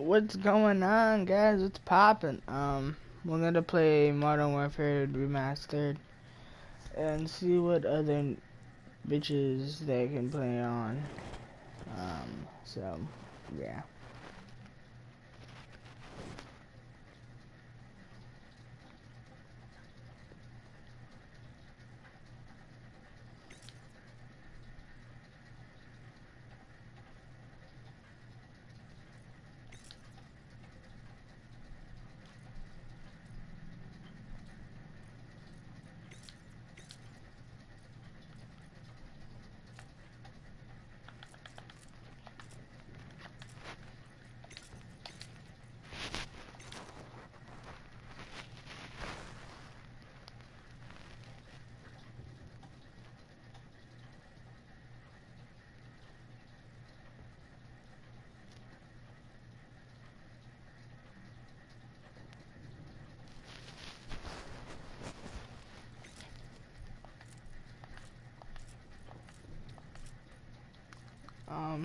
what's going on, guys? What's poppin'? Um, we're gonna play Modern Warfare Remastered and see what other bitches they can play on. Um, so, yeah.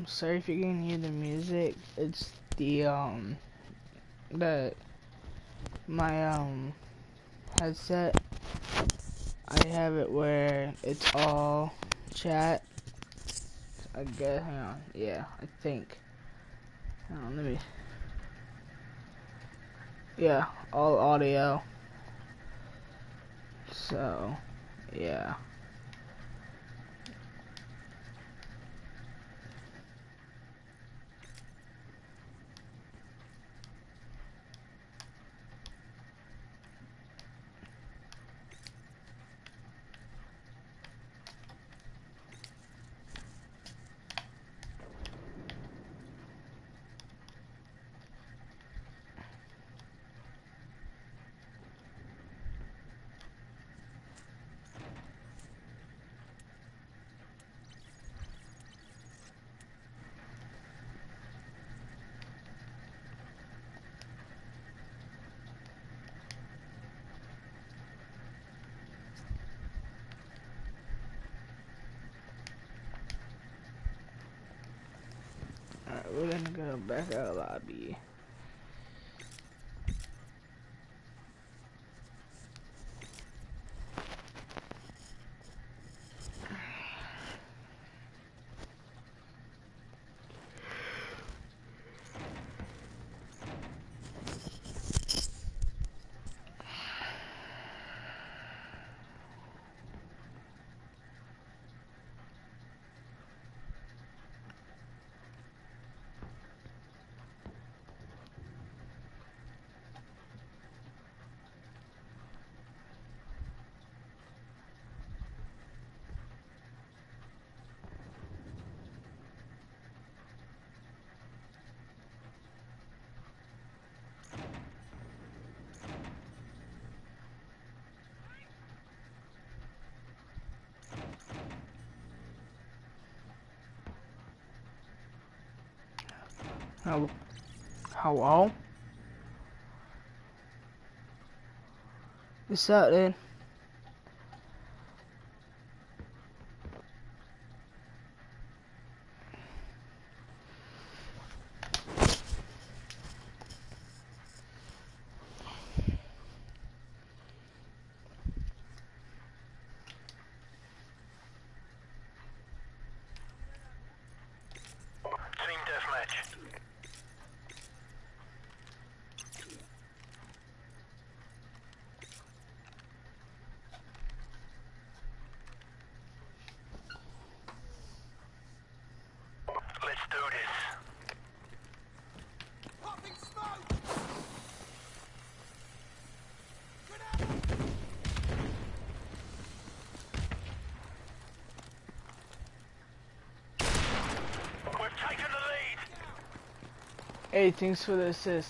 Sorry if you can hear the music. It's the, um, the, my, um, headset. I have it where it's all chat. I guess, hang on. Yeah, I think. Hang on, let me. Yeah, all audio. So, yeah. Alright, we're gonna go back out lobby. How, hello? What's that dude? Team deathmatch. Let's do this. We've taken the lead. Hey, thanks for the assist.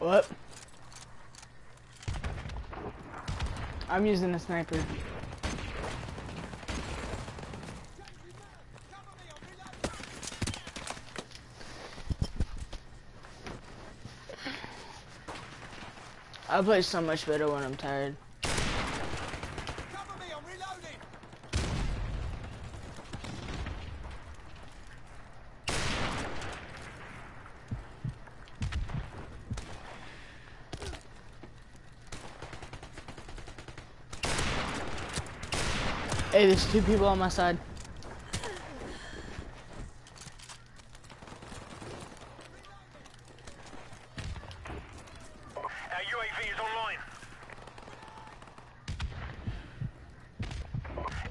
What? I'm using a sniper. I play so much better when I'm tired. Hey, there's two people on my side. Our UAV is online.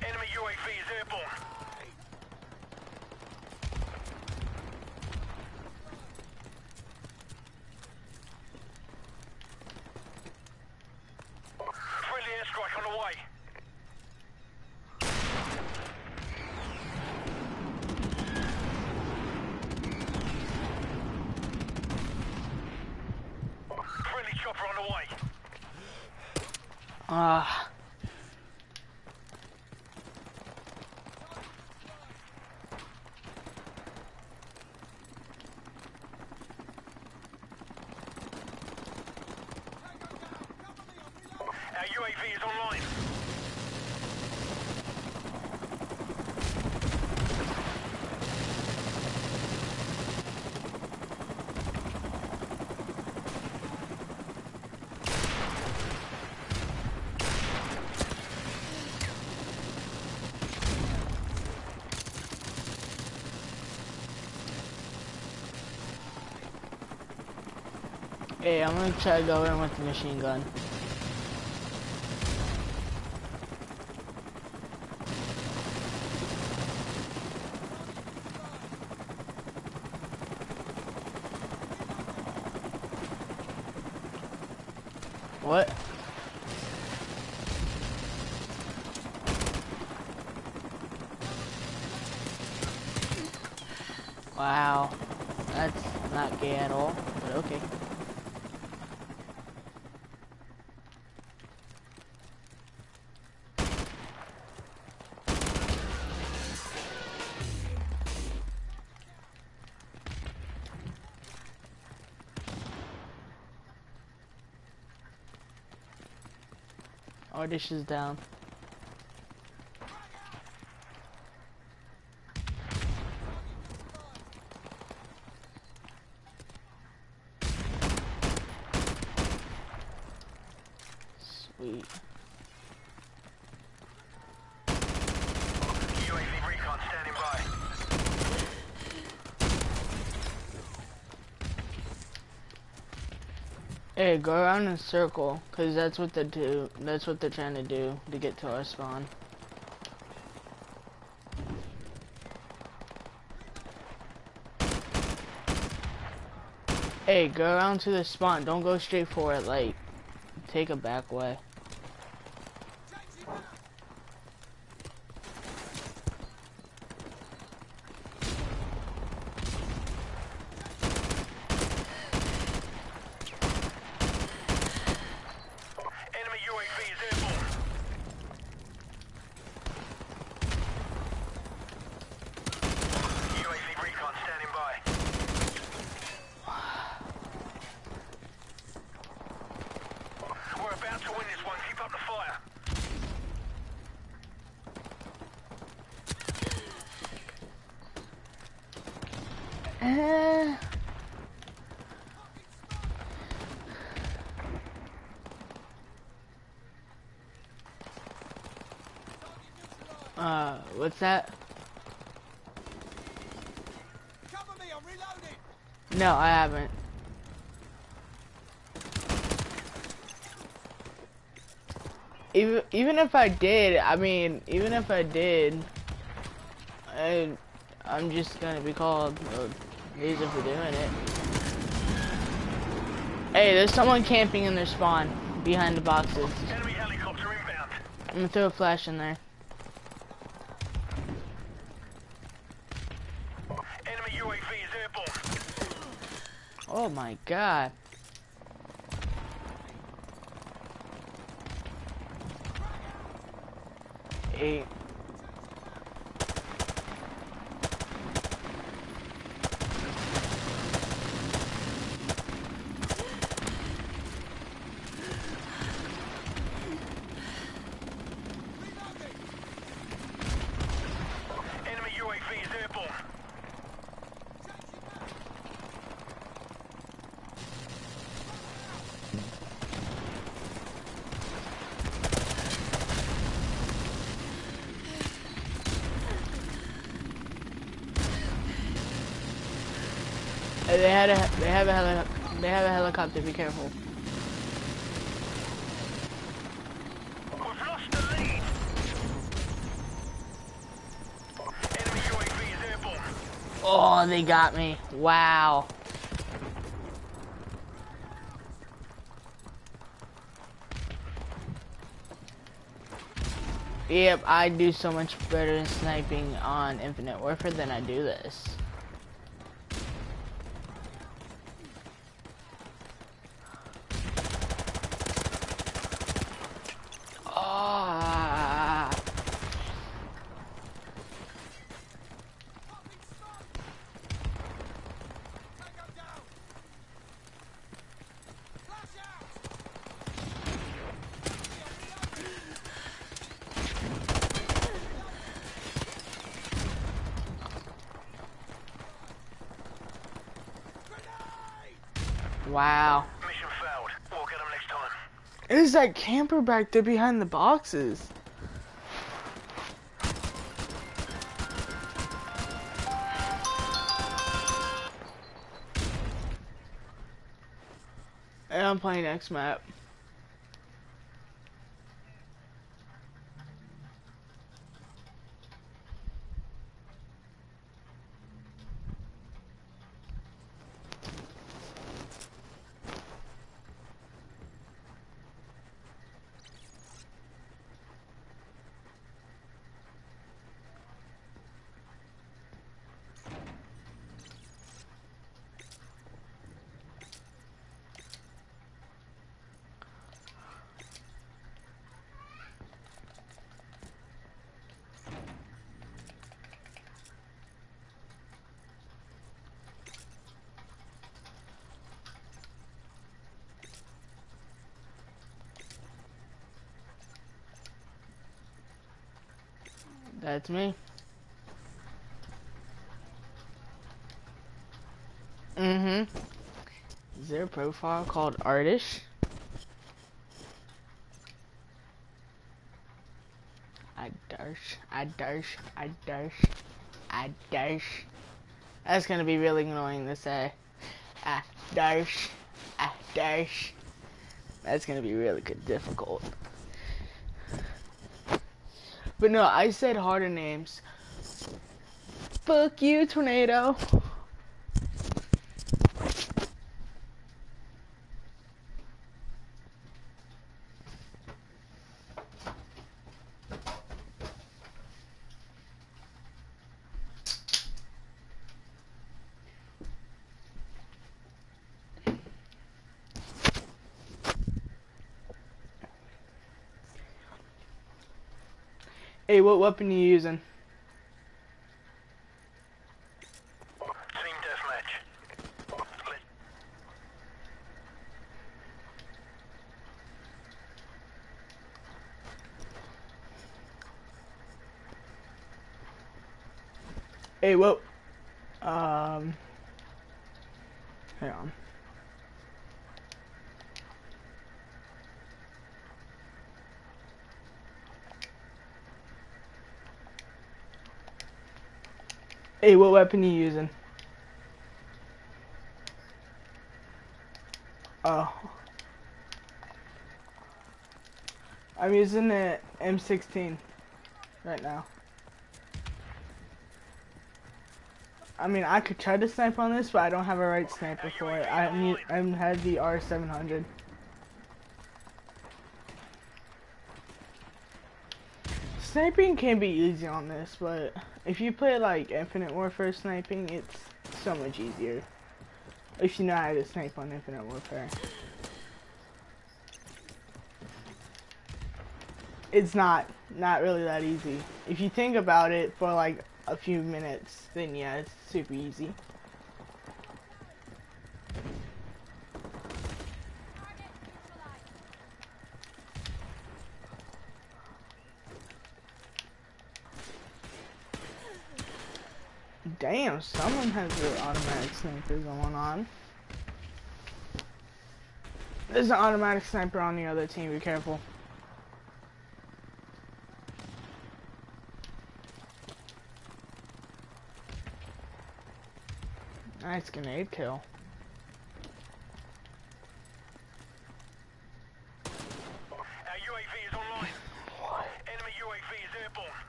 Enemy UAV is airborne. Friendly airstrike on the way. Friendly chopper on the way. Ah. Our UAV is online. Hey, I'm gonna try to go in with the machine gun. What? Wow. That's not gay at all, Our dish is down. Sweet. UAV recon standing by. Hey, go around in a circle, cause that's what they do. That's what they're trying to do to get to our spawn. Hey, go around to the spawn. Don't go straight for it. Like, take a back way. Enemy UAV is airborne. UAV recon standing by. We're about to win this one. Keep up the fire. Eh. Uh, what's that? Cover me, I'm reloading! No, I haven't. Even even if I did, I mean, even if I did, I, I'm just gonna be called a loser for doing it. Hey, there's someone camping in their spawn behind the boxes. Enemy helicopter inbound. I'm gonna throw a flash in there. Enemy UAV is airborne. Oh my god. Eight. Enemy UAV is airborne. They had a they have a heli they have a helicopter. Be careful. We've lost the lead. Enemy UAV is airborne. Oh, they got me. Wow. Yep, I do so much better in sniping on Infinite Warfare than I do this. Ah. Take 'em down! Flash out! Wow. Mission failed. We'll get them next time. Is that camper back there behind the boxes? And I'm playing X map. That's me. Mm-hmm. Is there a profile called Artish? I darsh, I darsh, I darsh, I darsh. That's gonna be really annoying to say. Ah, darsh, ah, darsh. That's gonna be really good, difficult. But no, I said harder names. Fuck you, tornado. Hey, what weapon are you using? Team deathmatch. Let- Hey, what? Um, hang on. Hey, what weapon are you using? Oh. I'm using the M16 right now. I mean, I could try to snipe on this, but I don't have a right sniper for it. I need, I had the R700. Sniping can be easy on this, but if you play like Infinite Warfare sniping, it's so much easier. If you know how to snipe on Infinite Warfare. It's not, not really that easy. If you think about it for like a few minutes, then yeah, it's super easy. Damn, someone has their automatic sniper going on. There's an automatic sniper on the other team, be careful. Nice grenade kill. Our UAV is online. What? Enemy UAV is airborne.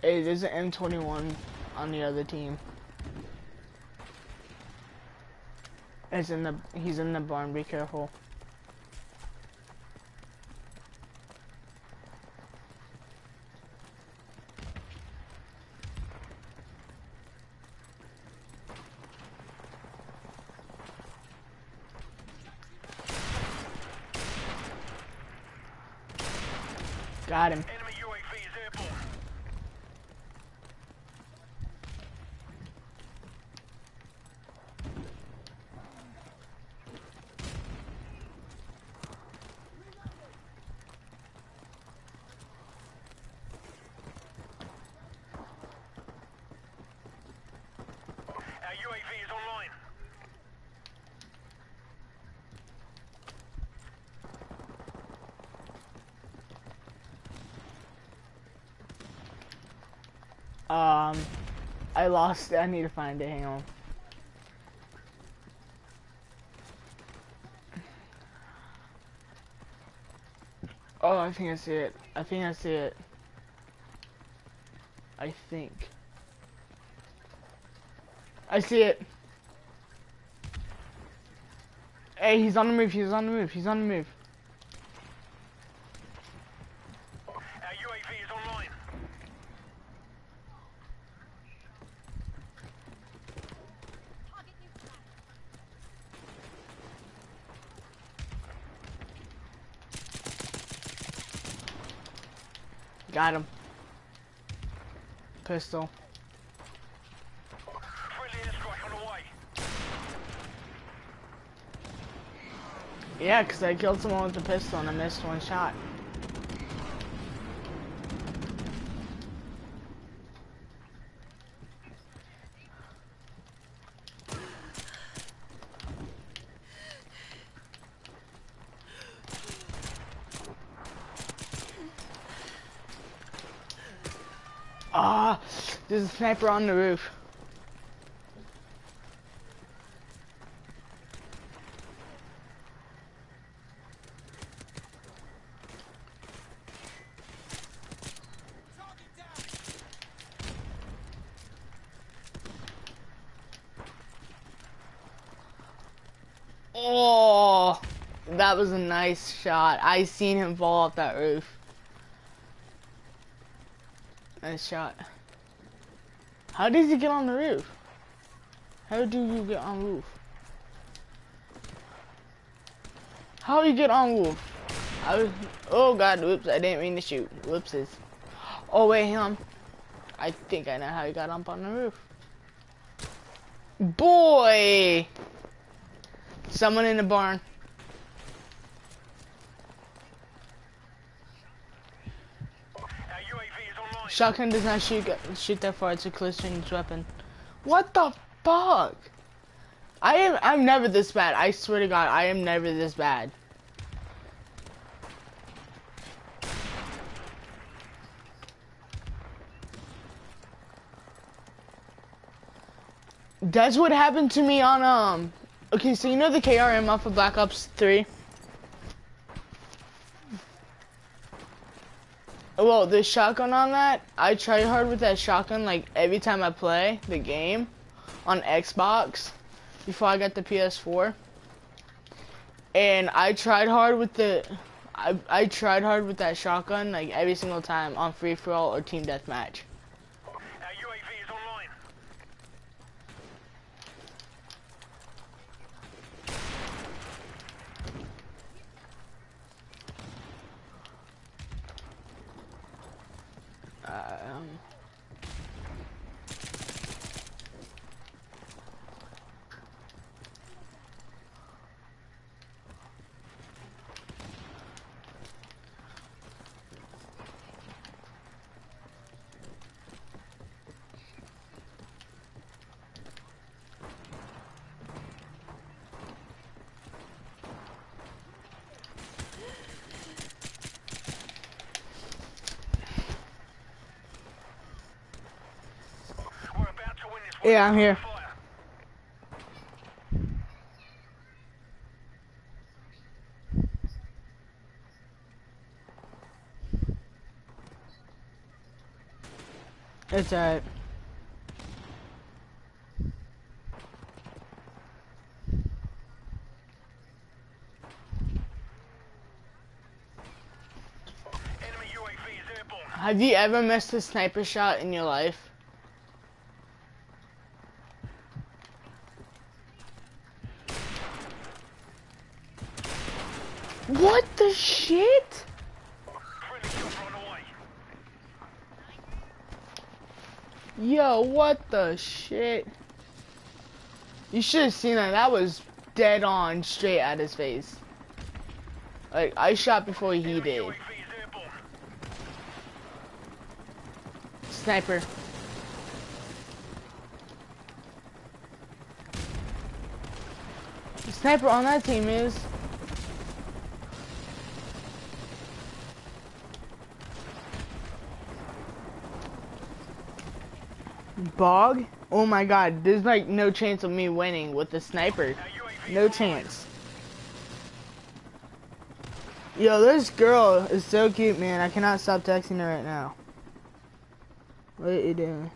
Hey, there's an M21 on the other team. He's in the he's in the barn. Be careful. Got him. Enemy UAV is airborne. Our UAV is online. Um, I lost it. I need to find it. Hang on. Oh, I think I see it. I think I see it. I think. I see it. Hey, he's on the move. He's on the move. He's on the move. Our UAV is online. Got him. Pistol. Yeah, 'cause I killed someone with a pistol and I missed one shot. Ah, there's a sniper on the roof. Oh, that was a nice shot. I seen him fall off that roof. Nice shot. How did he get on the roof? How do you get on roof? How you get on roof? I was, oh god, whoops, I didn't mean to shoot. Whoopses. Oh wait, him. I think I know how he got up on the roof. Boy! Someone in the barn. Our UAV is online. Shotgun does not shoot shoot that far. It's a close range weapon. What the fuck? I am I'm never this bad. I swear to God, I am never this bad. That's what happened to me on um. Okay, so you know the KRM off of Black Ops 3. Well, the shotgun on that, I try hard with that shotgun like every time I play the game on Xbox before I got the PS4. And I tried hard with the I, I tried hard with that shotgun like every single time on free for all or team deathmatch. Yeah, I'm here. It's alright. Enemy UAV is airborne. Have you ever missed a sniper shot in your life? What the shit? Friendly chopper on the way. Yo, what the shit? You should have seen that. That was dead on, straight at his face. Like, I shot before he did. UAV is airborne. Sniper. The sniper on that team is. Bog? Oh my god, there's like no chance of me winning with the sniper. No chance. Yo, this girl is so cute, man. I cannot stop texting her right now. What are you doing?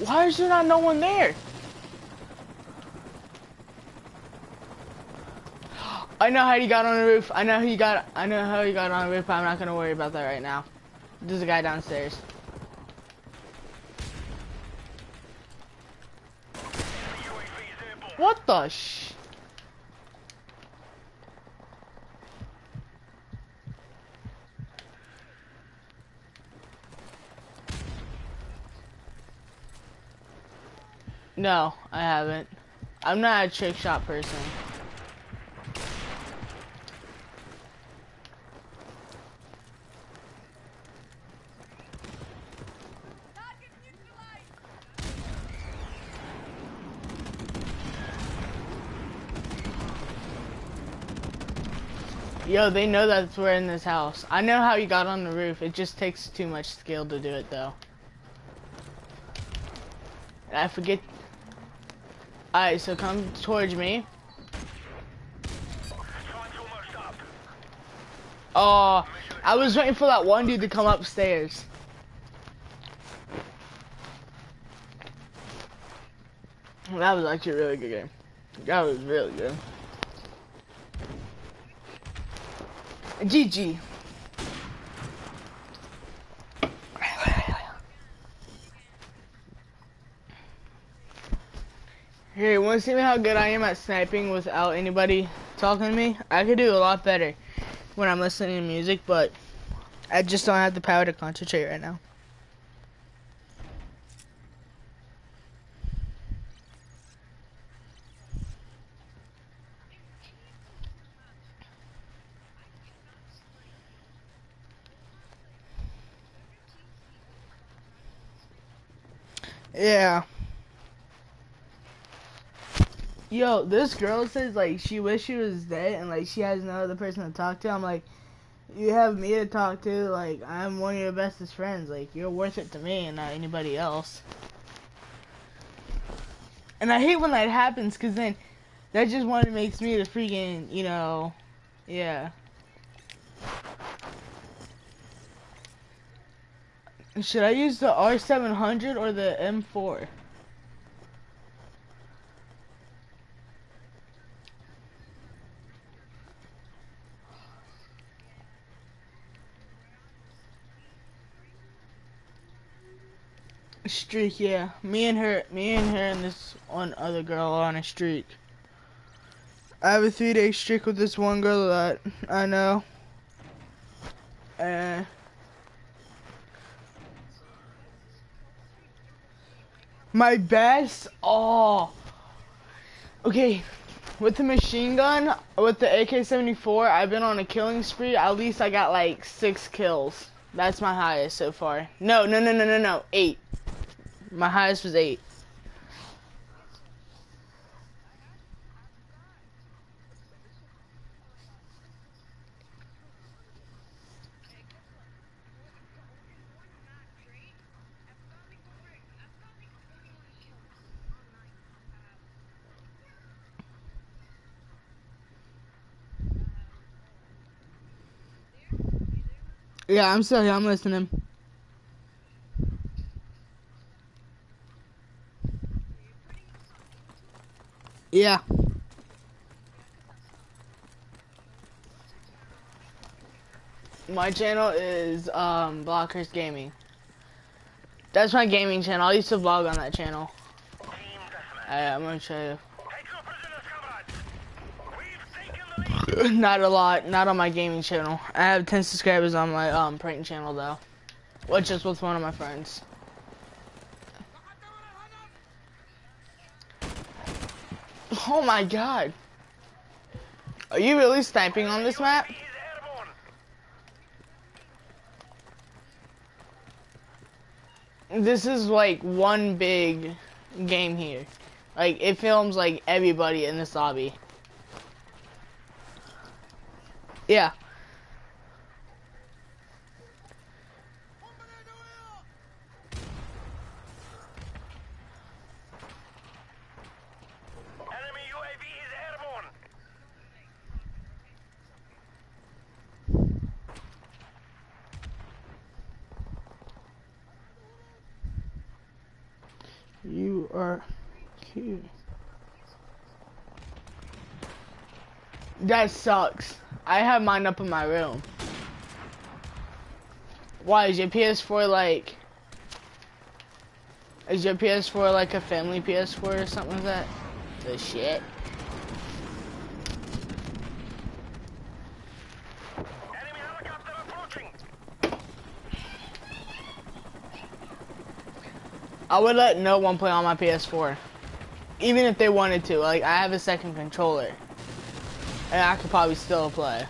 Why is there not no one there? I know how he got on the roof. I know you got. I know how you got on the roof. I'm not gonna worry about that right now. There's a guy downstairs. What the sh? No, I haven't. I'm not a trick shot person. Yo, they know that we're in this house. I know how you got on the roof. It just takes too much skill to do it, though. I forget. Alright, so come towards me. Oh, I was waiting for that one dude to come upstairs. That was actually a really good game. That was really good. GG. Here, want to see how good I am at sniping without anybody talking to me? I could do a lot better when I'm listening to music, but I just don't have the power to concentrate right now. Yeah. Yo, this girl says like she wish she was dead and like she has no other person to talk to. I'm like, you have me to talk to. Like I'm one of your bestest friends. Like you're worth it to me and not anybody else. And I hate when that happens because then that just one makes me the freaking you know, yeah. Should I use the R700 or the M4? Streak, yeah. Me and her, me and her and this one other girl are on a streak. I have a three day streak with this one girl that I know. Uh, my best, oh, okay. With the machine gun, with the AK-74, I've been on a killing spree. At least I got like six kills. That's my highest so far. No, no, no, no, no, no, eight. My highest was eight. Yeah, I'm still here. I'm listening. Yeah. My channel is um Blockers Gaming. That's my gaming channel. I used to vlog on that channel. Team. Alright, I'm gonna show you. Take your prisoners, comrades. We've taken the lead. Not a lot, not on my gaming channel. I have 10 subscribers on my um prank channel though. Which is with one of my friends. Oh my god. Are you really sniping on this map? This is like one big game here. Like it films like everybody in this lobby. Yeah. Enemy UAV is airborne. You are cute. That sucks. I have mine up in my room. Why is your PS4 like? Is your PS4 like a family PS4 or something like that? The shit. Enemy helicopter approaching. I would let no one play on my PS4. Even if they wanted to. Like, I have a second controller. And I could probably still play.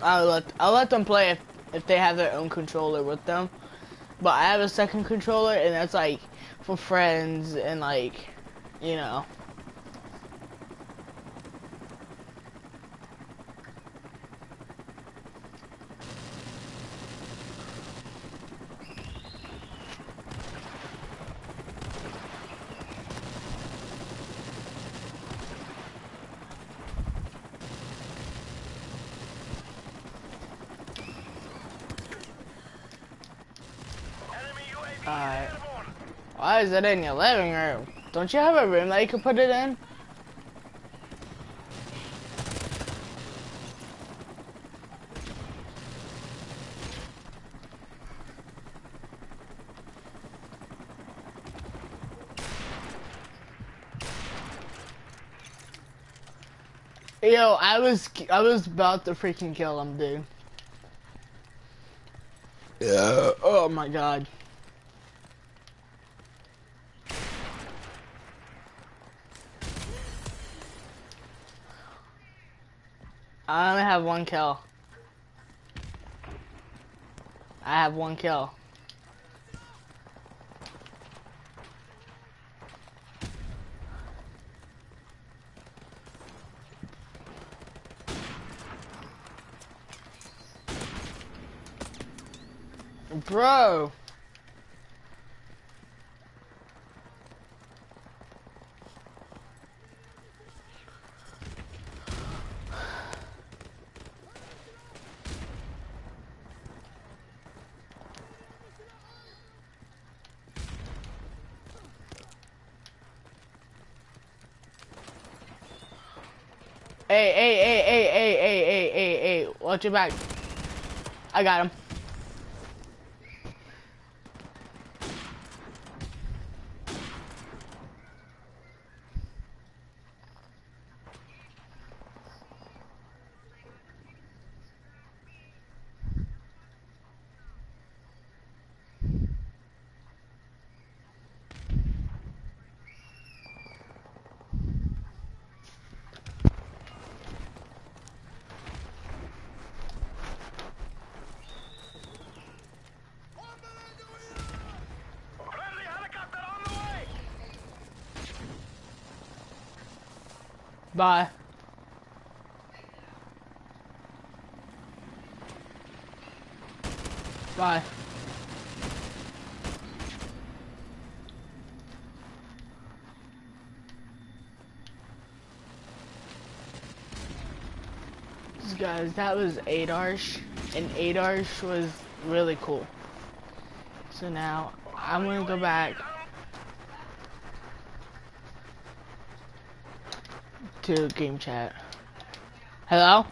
I'll let, I'll let them play if, if they have their own controller with them. But I have a second controller, and that's like for friends and like, you know. Enemy UAV Alright. is airborne. Is it in your living room? Don't you have a room that you could put it in? Yo, I was I was about to freaking kill him, dude. Yeah. Oh my god. I only have one kill. I have one kill. Bro. Watch your back. I got him. Friendly helicopter on the way. Bye. Bye. Guys, that was Adarsh, and Adarsh was really cool. So now I'm gonna go back to game chat. Hello?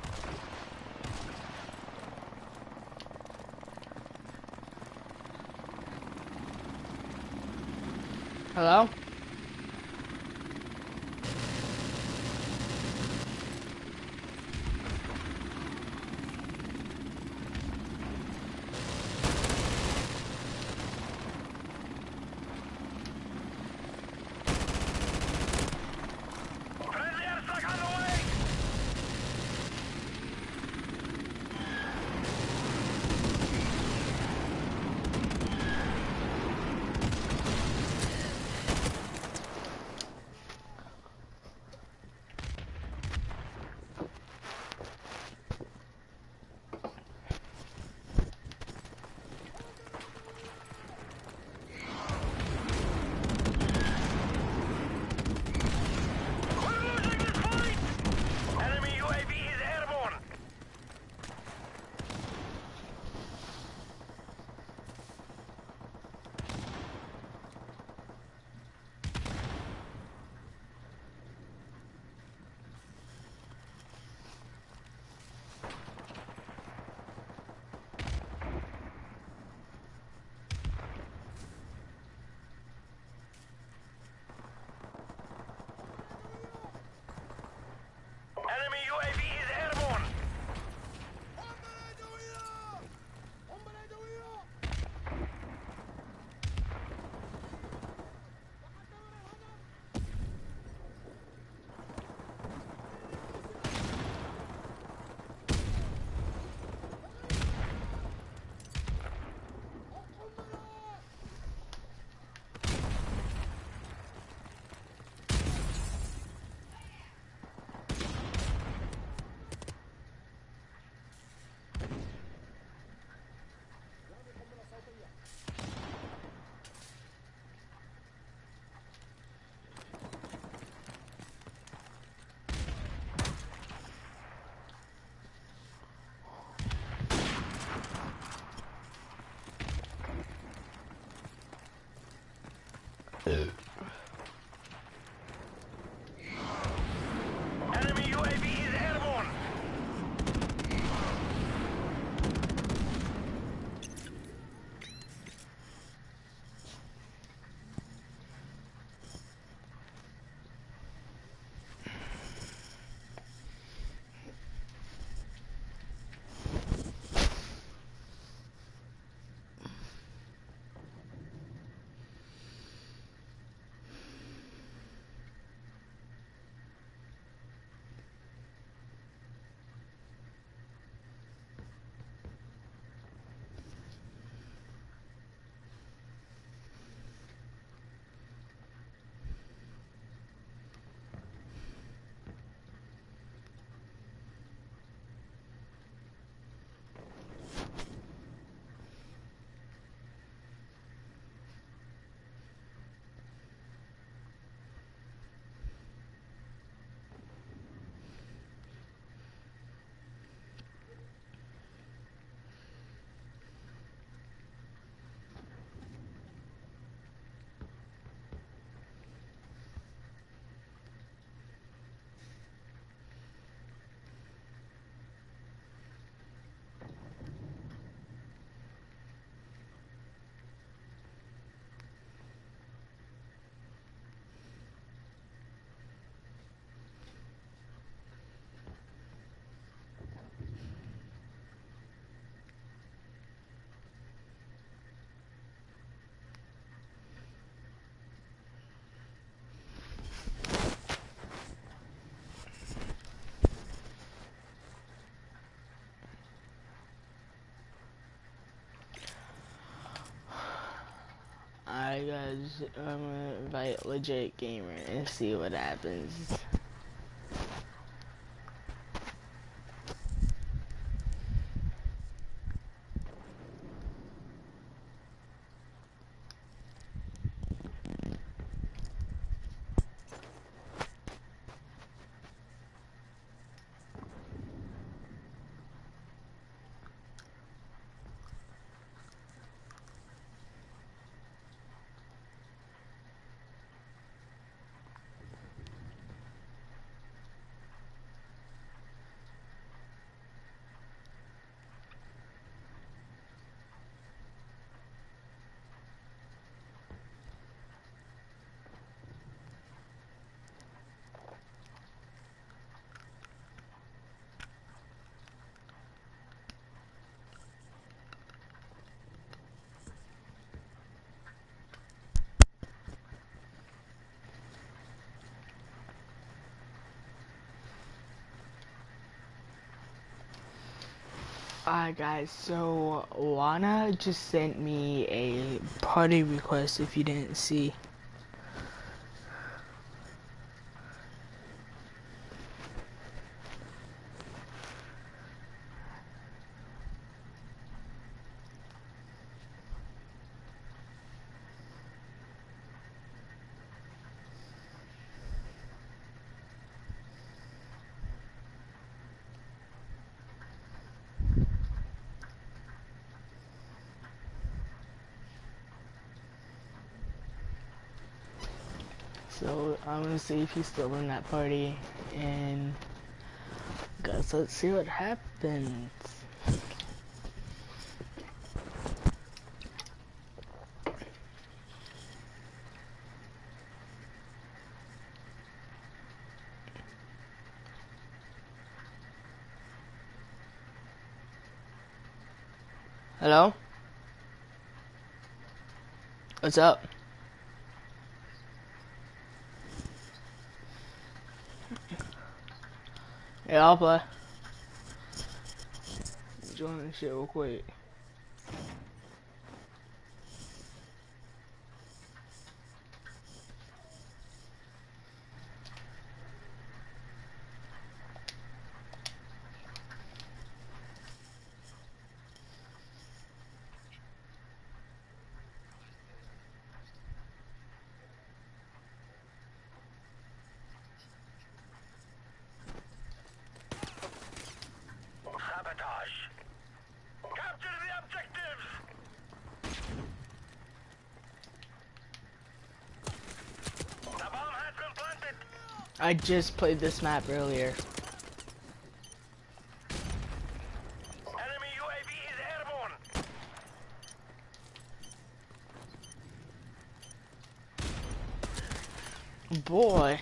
Hello? Enemy UAV is airborne! Alright guys, I'm gonna invite legit gamer and see what happens. Alright guys, so Lana just sent me a party request if you didn't see. See if he's still in that party and guys let's see what happens. Hello? What's up? 老婆。你终于学会 I just played this map earlier. Enemy UAV is airborne. Boy.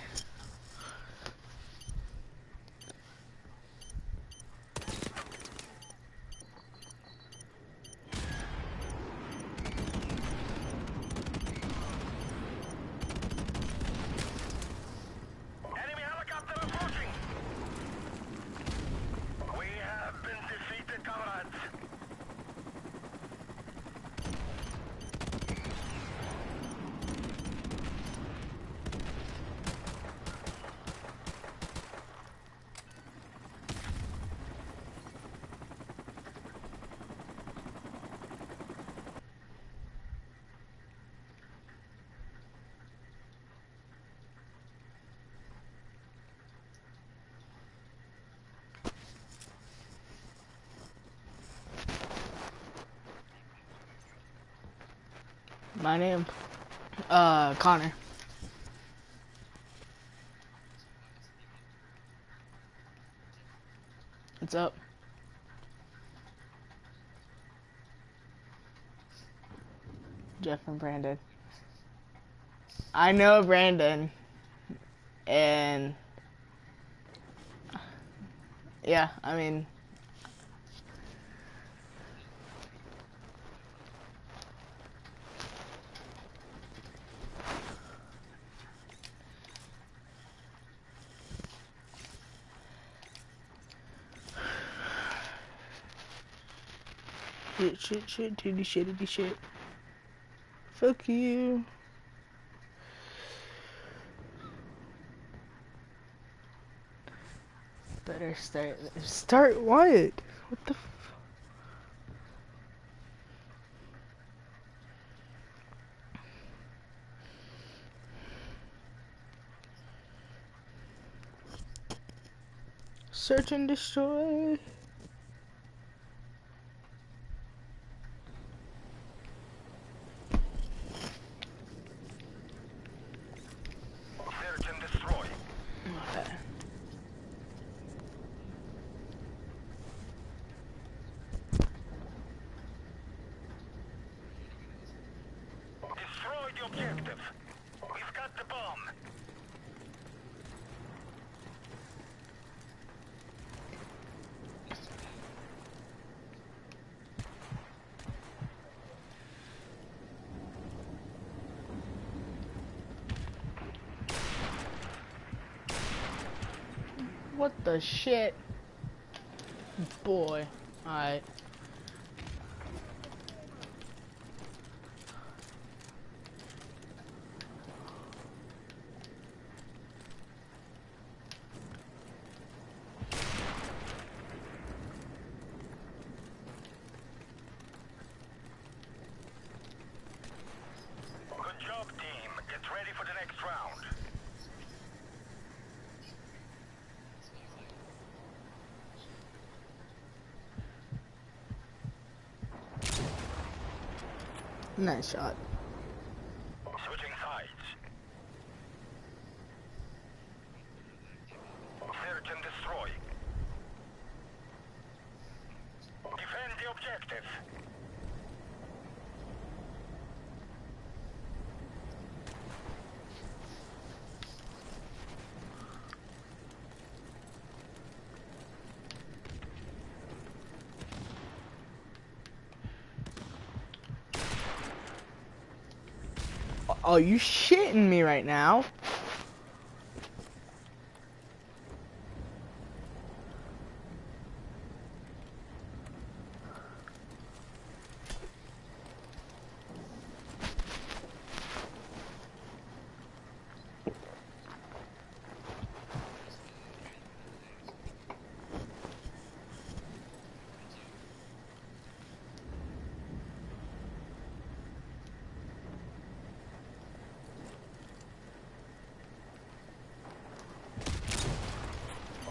Enemy helicopter approaching. We have been defeated, comrades. My name? Uh, Connor. What's up? Jeff and Brandon. I know Brandon. And yeah, I mean shit shit shit titty shitty shit. Fuck you. Better start start what? What the f- Search and destroy. What the shit? Boy. Alright. Good job, team. Get ready for the next round. Nice shot. Switching sides. Search and destroy. Defend the objective. Oh, you shitting me right now?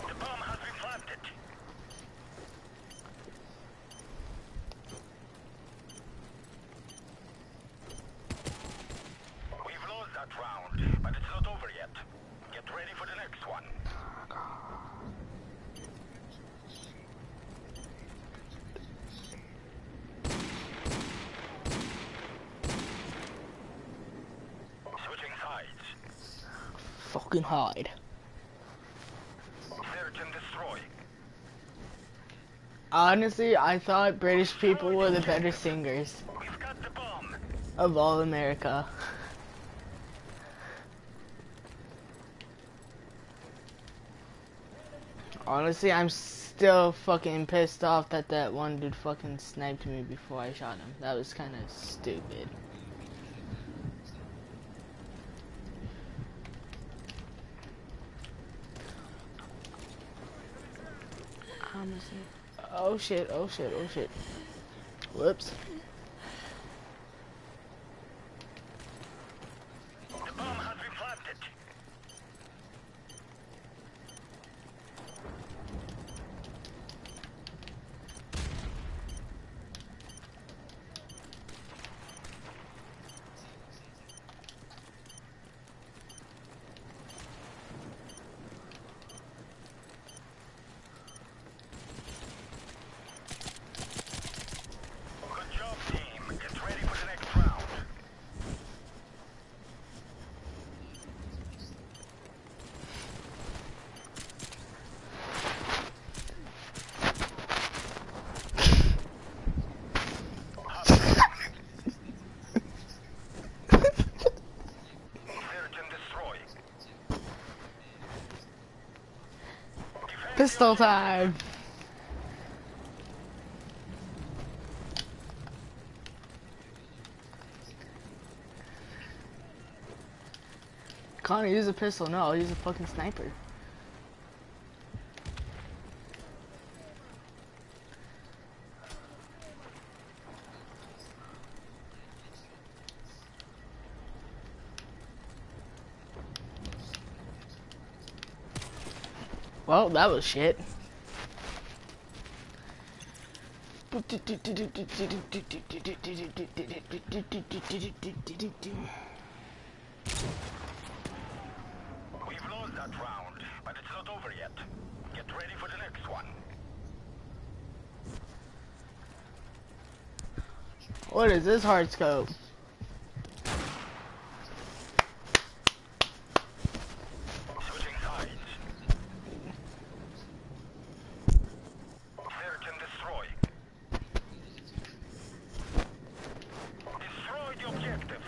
The bomb has been planted. We've lost that round, but it's not over yet. Get ready for the next one. Switching sides. Fucking hide. Search and destroy. Honestly, I thought British people were the better singers We've got the bomb. of all America. Honestly, I'm still fucking pissed off that that one dude fucking sniped me before I shot him. That was kind of stupid. Oh shit, oh shit, oh shit. Whoops. The bomb has been planted. Good job, team. Get ready for the next round. Search and destroy. Defend Pistol time! Connor, use a pistol. No, I'll use a fucking sniper. Well, that was shit. We've lost that round, but it's not over yet. Get ready for the next one. What is this hard scope? Switching sides. Search and destroy. Destroy the objective.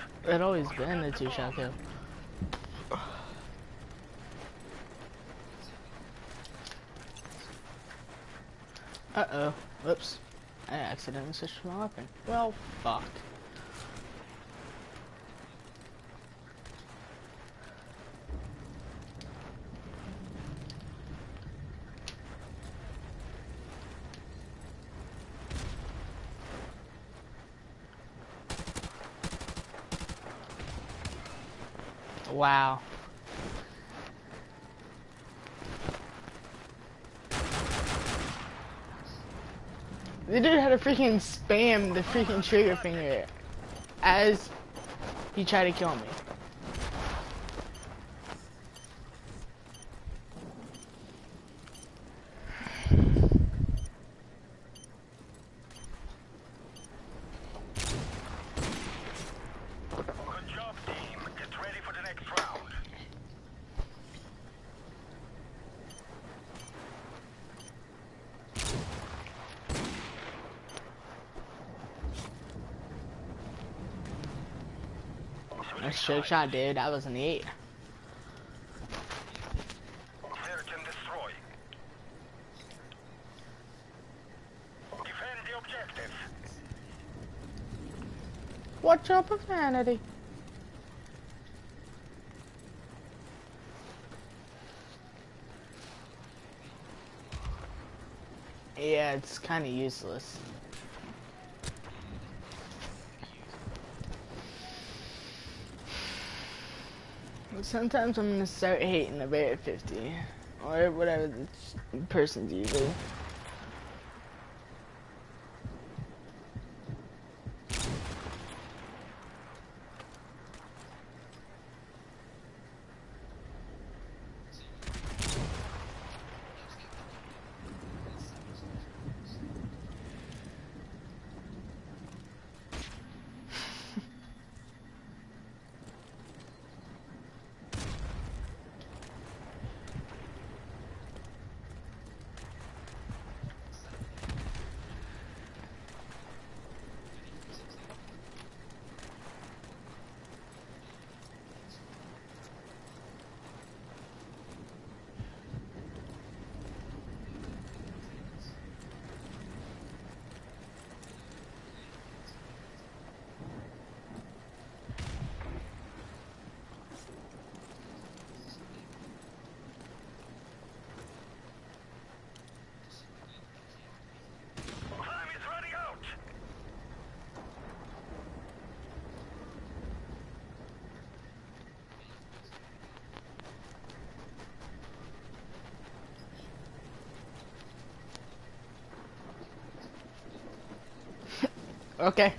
Always been two shot kill. Uh oh. Whoops. I accidentally switched my weapon. Well, fuck. Wow. The dude had to freaking spam the freaking trigger finger as he tried to kill me. Good job, team. Get ready for the next round. Nice trick shot, dude. That was an eight. Search and destroy. Defend the objective. What's your profanity? Yeah, it's kind of useless. Sometimes I'm gonna start hating the Bear 50 or whatever the person's using. Time is running out. Okay.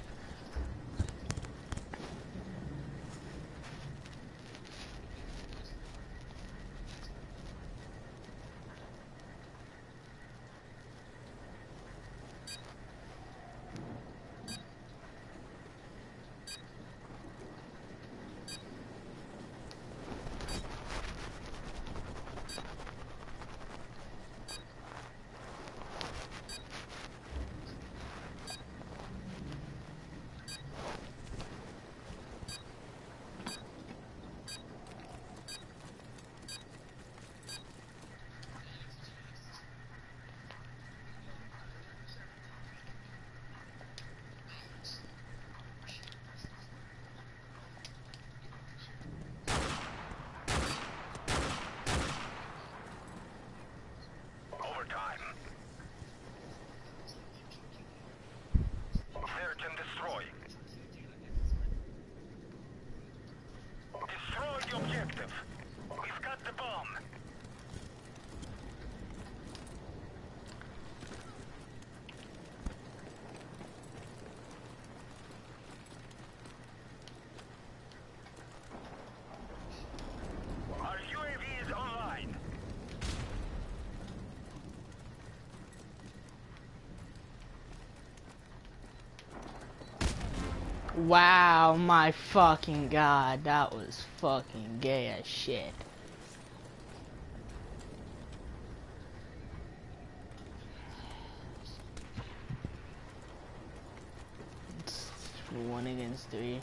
Overtime. Search and destroy. Destroy the objective. We've got the bomb. Our UAV is online. Wow, my fucking god, that was fucking gay as shit. It's one against three.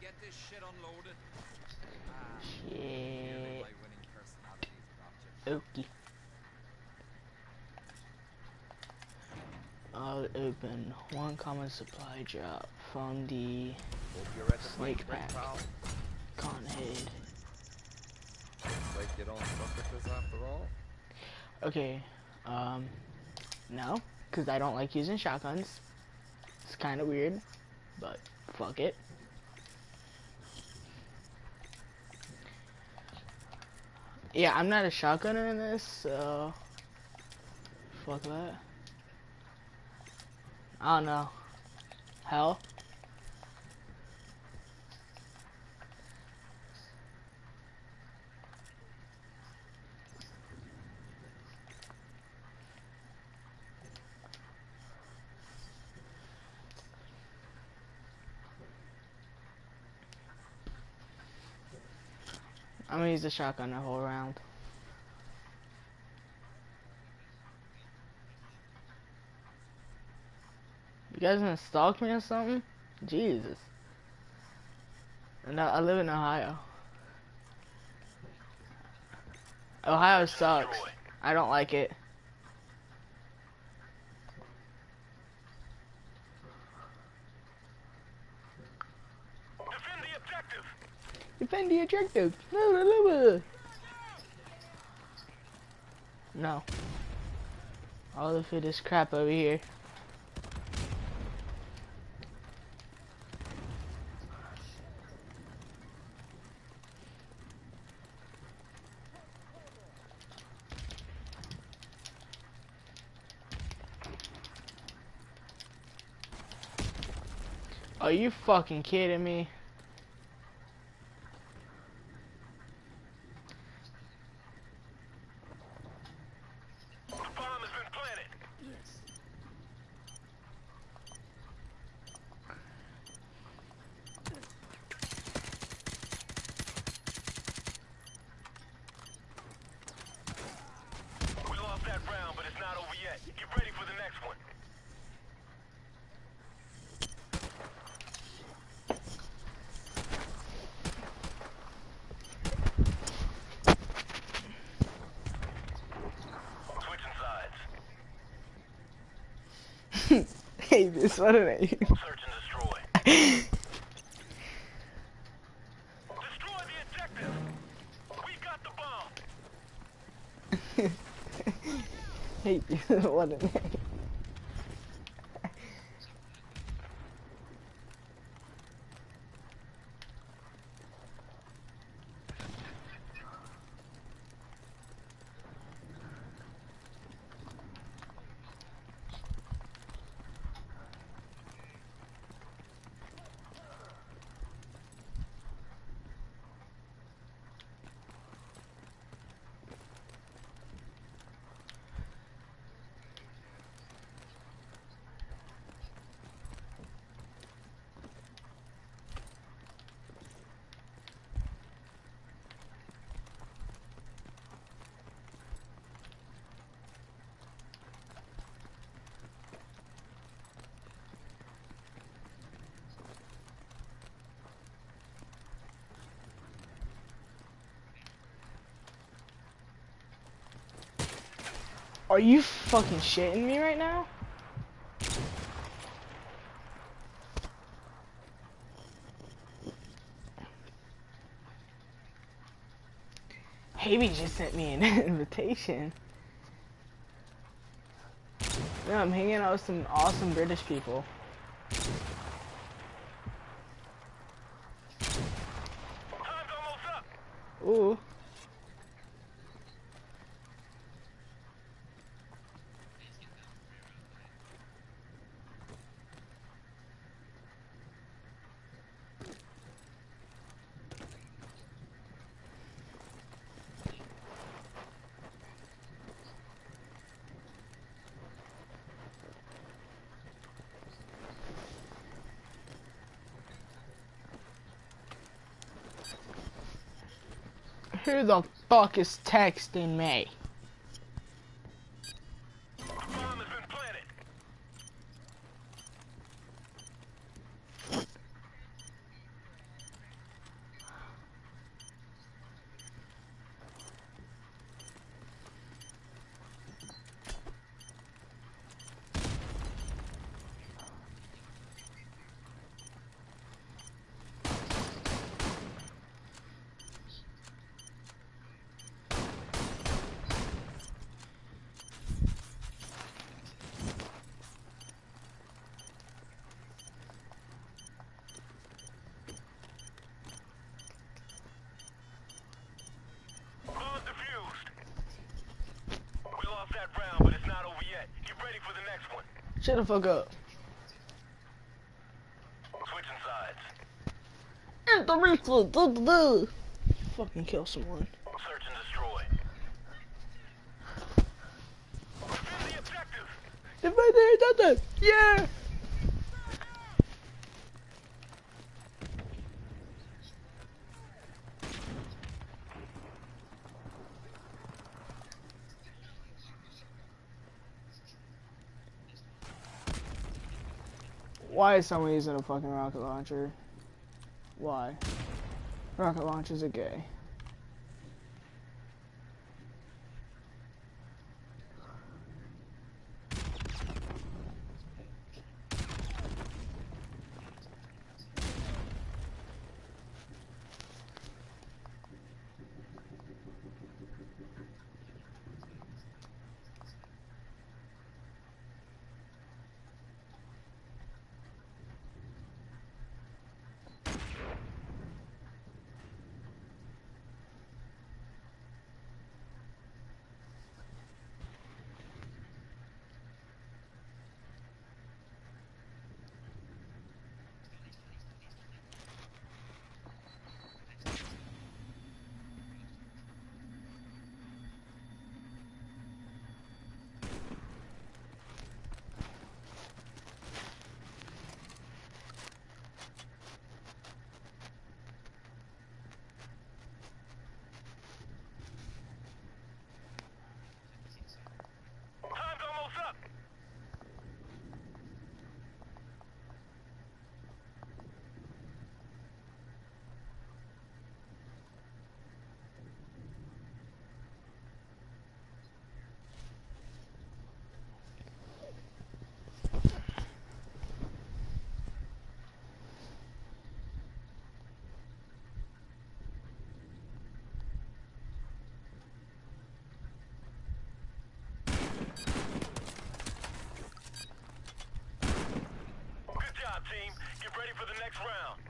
Get this shit unloaded? Ah, Shit. my winning personality is an object. Okay. I'll open one common supply drop from the Hope you're at the point, Snake pack. Looks like you don't fuck with this after all. Okay, um, no, because I don't like using shotguns. It's kind of weird, but fuck it. Yeah, I'm not a shotgunner in this, so fuck that. I don't know. Hell. I'm gonna use the shotgun the whole round. You guys gonna stalk me or something? Jesus. And I, I live in Ohio. Ohio sucks. I don't like it. Defend the objective. Defend the objective. No, no, no, no. No. All of it is crap over here. Are you fucking kidding me? The bomb has been planted. We lost that round, but it's not over yet. Get ready for the next one. Switching sides. Hey, this what are they? Search and destroy. Destroy the objective. We got the bomb. hey, this what are you fucking shitting me right now? Havy just sent me an invitation. Yeah, I'm hanging out with some awesome British people. Ooh. Who the fuck is texting me? The bomb has been planted. Shut the fuck up. Switching sides. Fucking kill someone. Search and destroy. Defend the objective. If I did that, yeah. Why is someone using a fucking rocket launcher? Why? Rocket launchers are gay. Time's almost up. Good job, team. Get ready for the next round.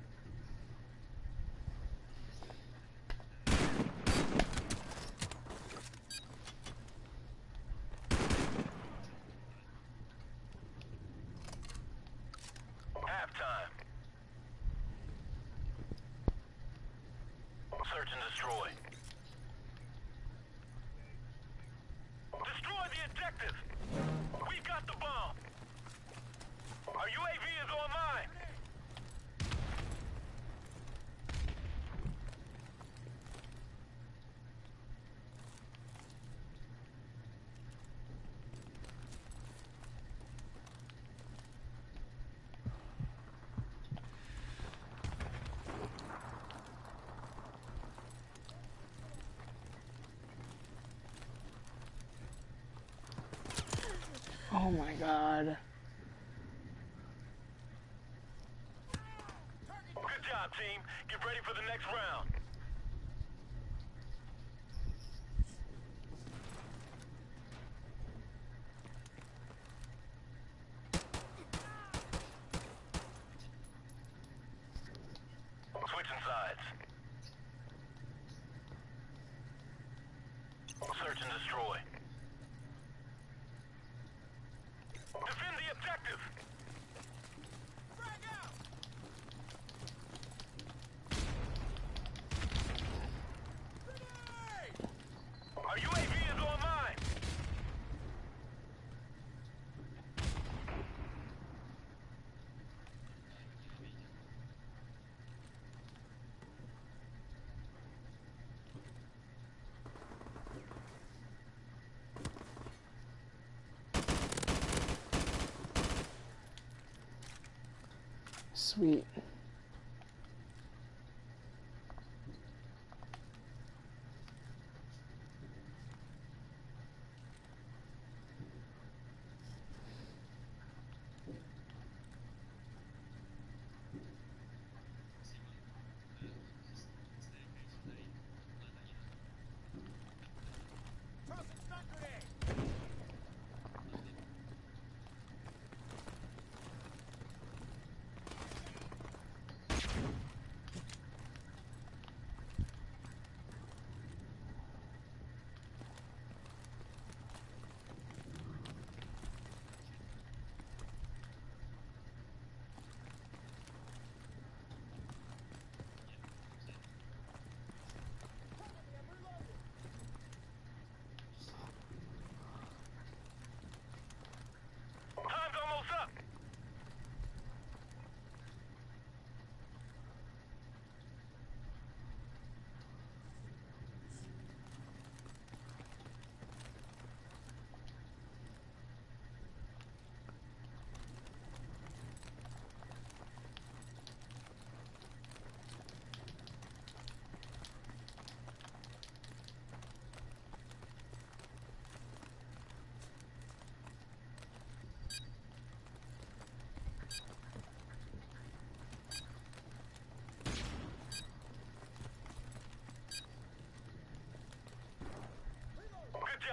Halftime. Search and destroy. Destroy the objective. We got the bomb. Our UAV is online. Oh my god. Good job, team. Get ready for the next round. Switching sides. Search and destroy. Defend the objective. Frag out. Our UAV is online. Sweet.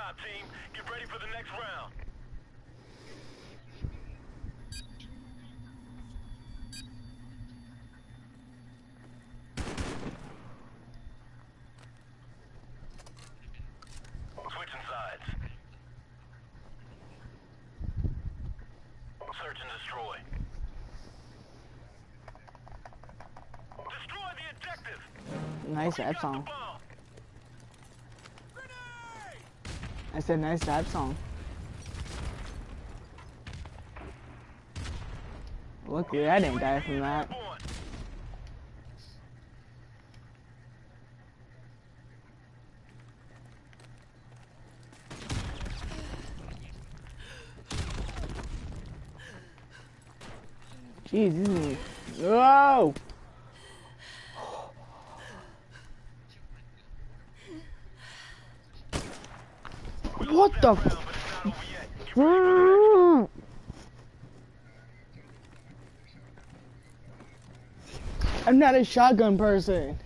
Job, team. Get ready for the next round. Switching sides. Search and destroy. Destroy the objective. Nice rap Said nice rap song. Luckily, I didn't die from that. Jeez, is... Whoa! What the Round, f- but it's not over yet. Get ready for the I'm not a shotgun person.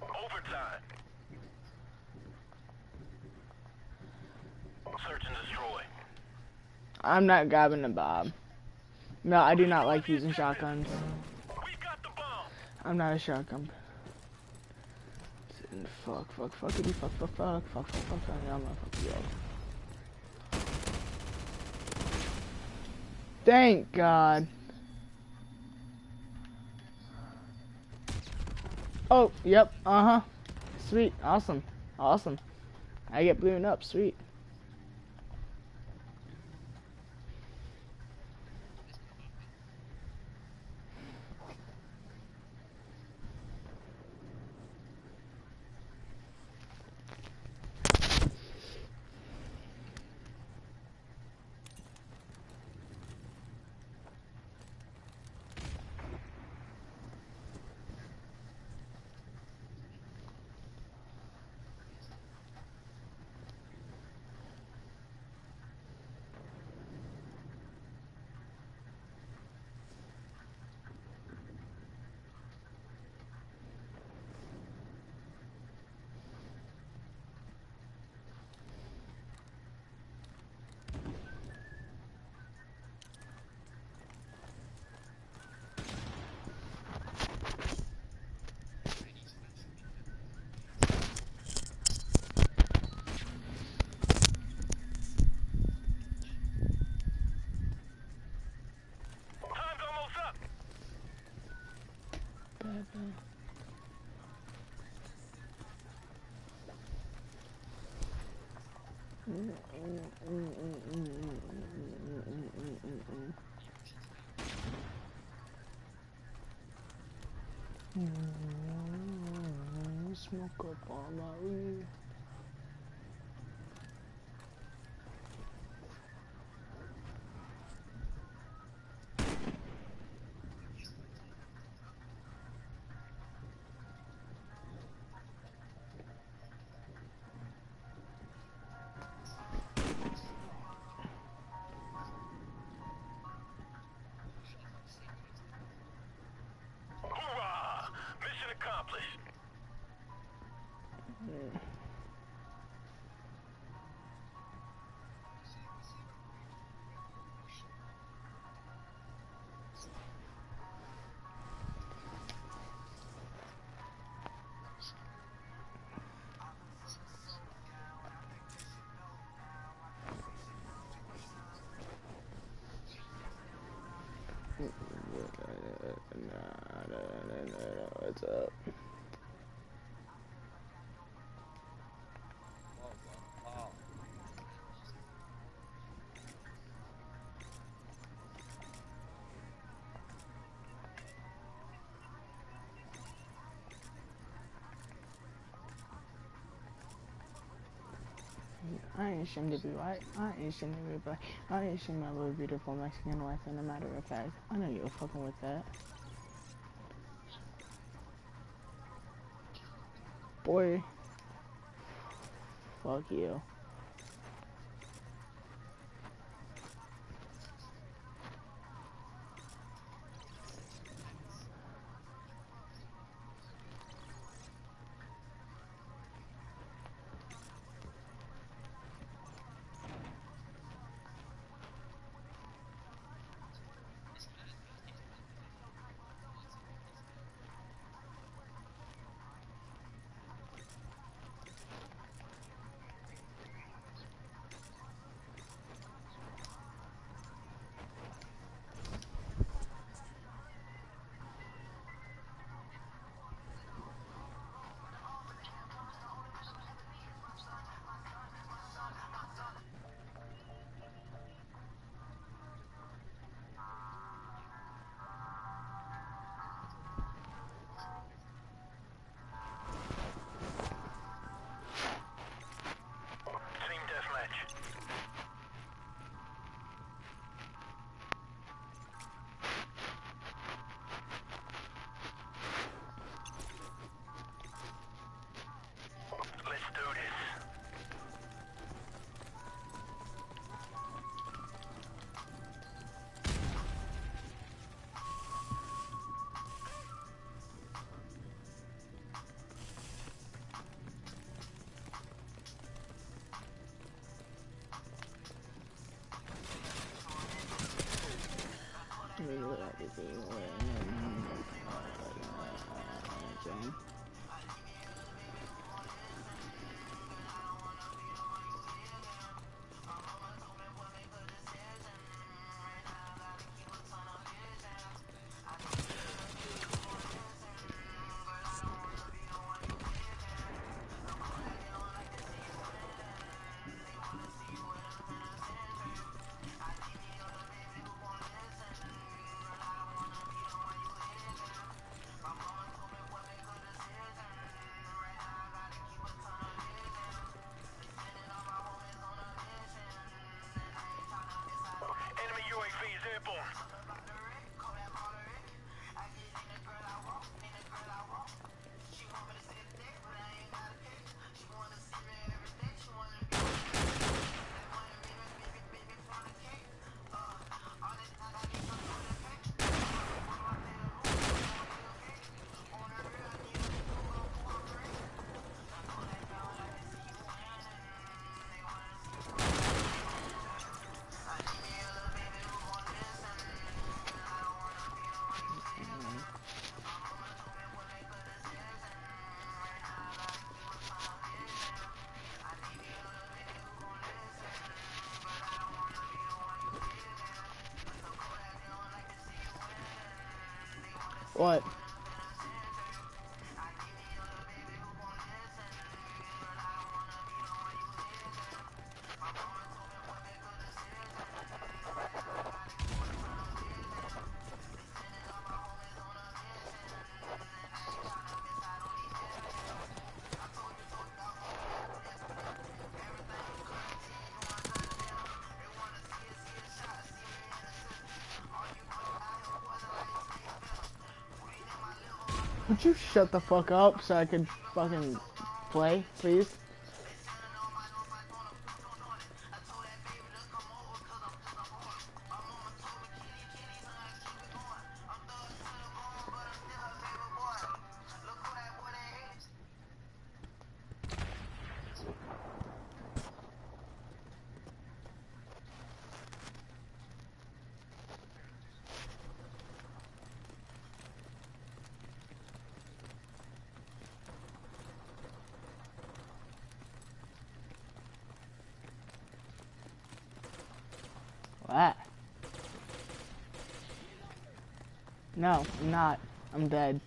Overtime. Search and destroy. I'm not grabbing the Bob. No, I do not like using shotguns. We got the bomb. I'm not a shotgun. Fuck, fuck, fuckity, fuck, fuck, fuck, fuck, fuck, fuck, fuck, yeah, I'm gonna fuck you. Thank God. Oh, yep, uh-huh. Sweet, awesome, awesome. I get blown up, sweet. Smoke up on my weed. I ain't ashamed to be white. I ain't ashamed to be black. I ain't ashamed my little beautiful Mexican wife. And a matter of fact, I know you're fucking with that. Boy. Fuck you. Enemy UAV is airborne. What? Would you shut the fuck up so I can fucking play, please? No, I'm not. I'm dead.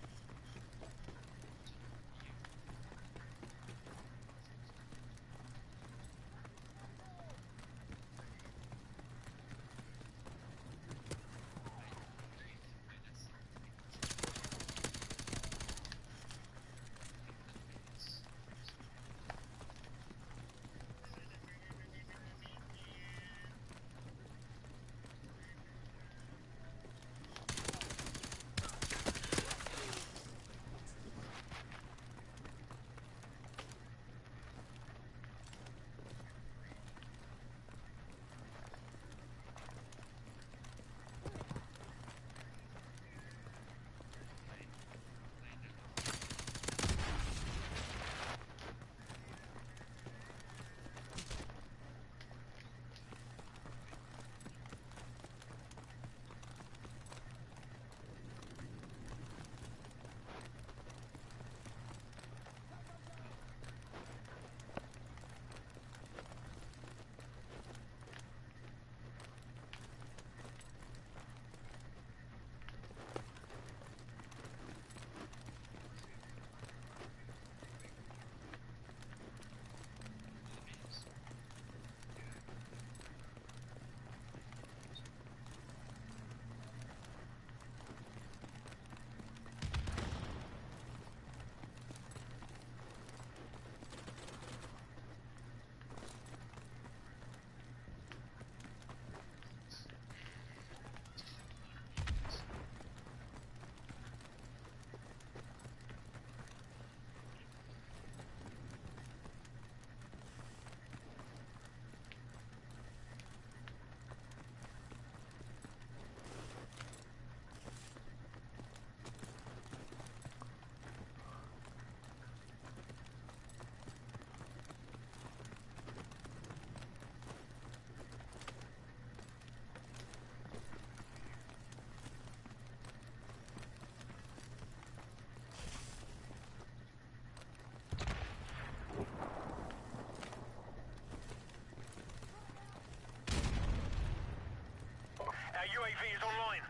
Uh, Our UAV is online.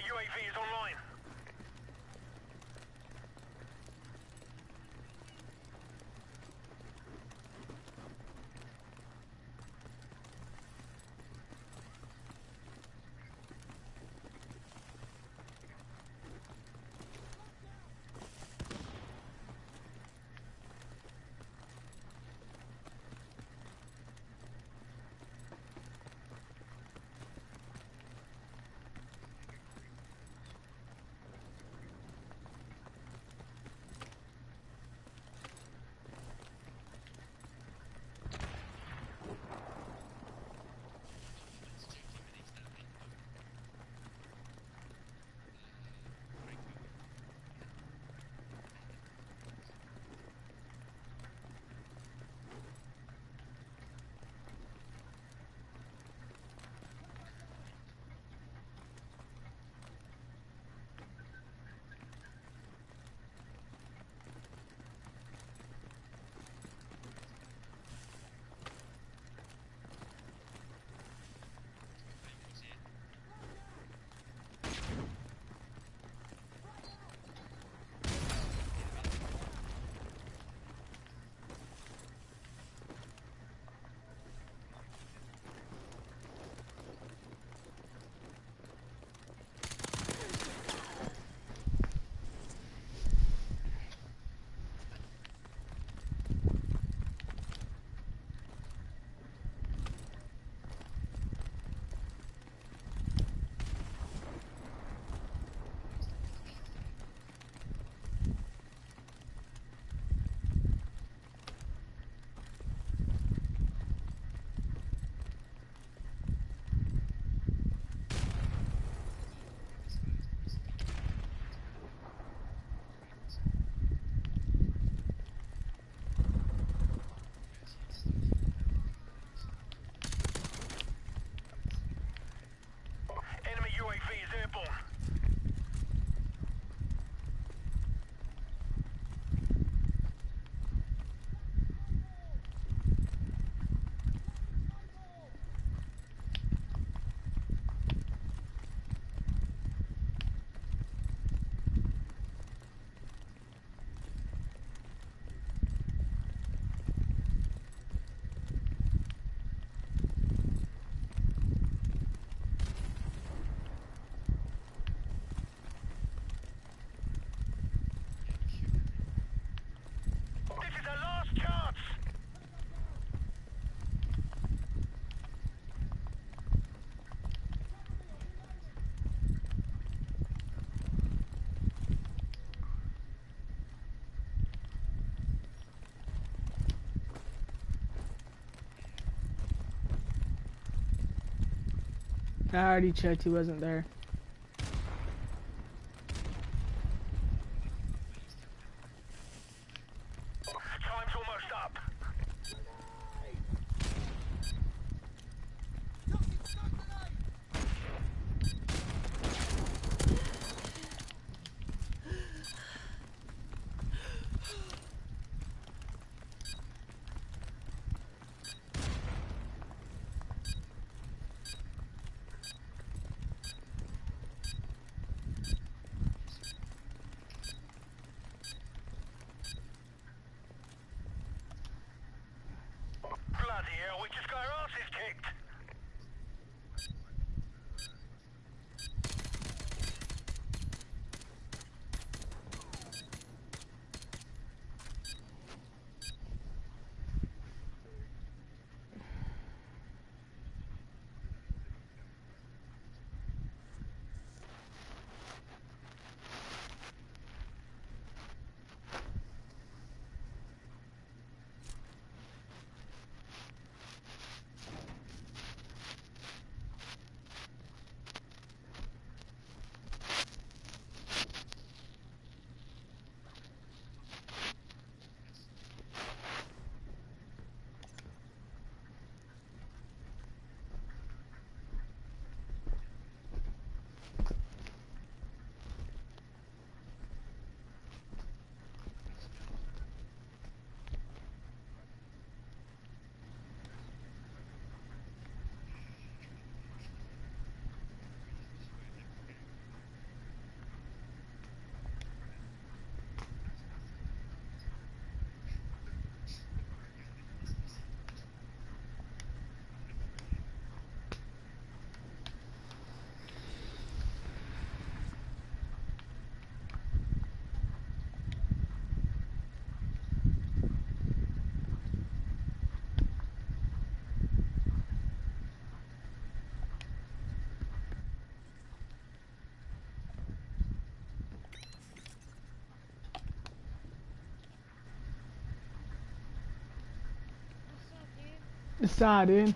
Uh, Our UAV is online. I already checked. He wasn't there. Deciding